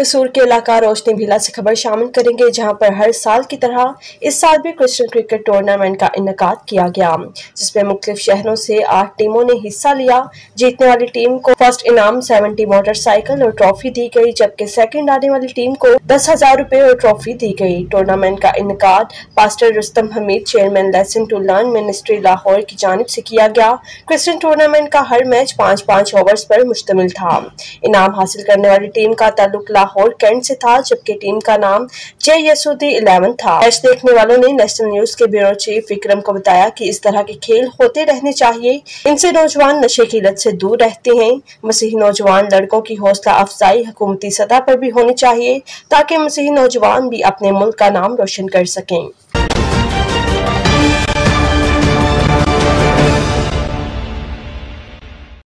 कसूर के इलाका रोशनी भीला से खबर शामिल करेंगे, जहाँ पर हर साल की तरह इस साल भी क्रिश्चियन क्रिकेट टूर्नामेंट का इनका किया गया, जिसमें मुख्तलिफ़ शहरों से आठ टीमों ने हिस्सा लिया। जीतने वाली टीम को फ़र्स्ट इनाम सेवेंटी मोटरसाइकिल और ट्रॉफी दी गई, जबकि सेकंड आने वाली टीम को दस हज़ार रूपए और ट्रॉफी दी गई। टूर्नामेंट का इनका pastor Rustam Hamid, chairman lesson to learn ministry Lahore की जानब से किया गया। क्रिश्चियन टूर्नामेंट का हर मैच पाँच पाँच ओवर्स पर मुश्तमिल था। इनाम हासिल करने वाली टीम का ताल्लुक कैंट से था, जबकि टीम का नाम जे यसुदी इलेवन था। मैच देखने वालों ने नेशनल न्यूज़ के ब्यूरो चीफ विक्रम को बताया कि इस तरह के खेल होते रहने चाहिए। इनसे नौजवान नशे की लत से दूर रहते हैं। मसीही नौजवान लड़कों की हौसला अफजाई हुकूमती सतह पर भी होनी चाहिए, ताकि मसीही नौजवान भी अपने मुल्क का नाम रोशन कर सकें।